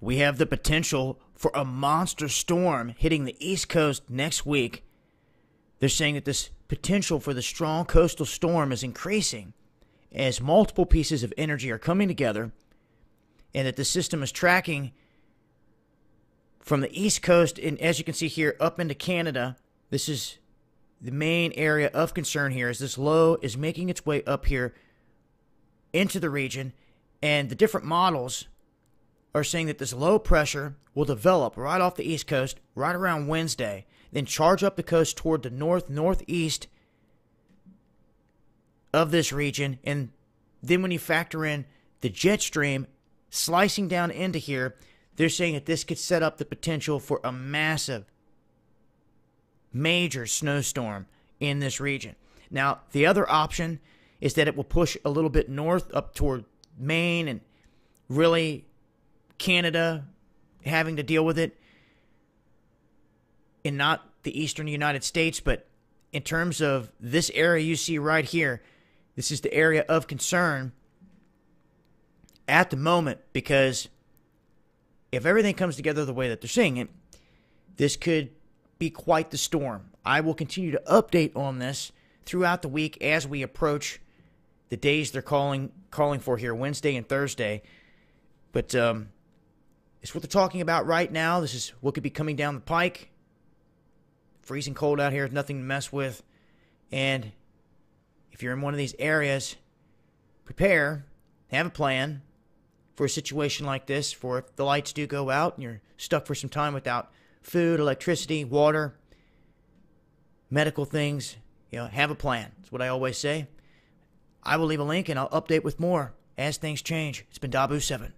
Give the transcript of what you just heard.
we have the potential for a monster storm hitting the East Coast next week. They're saying that this potential for the strong coastal storm is increasing as multiple pieces of energy are coming together and that the system is tracking from the East Coast and as you can see here up into Canada. This is the main area of concern here is this low is making its way up here into the region and the different models are saying that this low pressure will develop right off the east coast right around Wednesday, then charge up the coast toward the north northeast of this region. And then when you factor in the jet stream slicing down into here, they're saying that this could set up the potential for a massive, major snowstorm in this region. Now, the other option is that it will push a little bit north up toward Maine and really Canada having to deal with it in not the eastern United States, but in terms of this area you see right here, this is the area of concern at the moment because if everything comes together the way that they're saying it, this could be quite the storm. I will continue to update on this throughout the week as we approach the days they're calling calling for here, Wednesday and Thursday. But um, it's what they're talking about right now. This is what could be coming down the pike. Freezing cold out here, nothing to mess with. And if you're in one of these areas, prepare, have a plan for a situation like this, for if the lights do go out and you're stuck for some time without food, electricity, water, medical things, you know, have a plan. That's what I always say. I will leave a link and I'll update with more as things change. It's been DAHBOO77.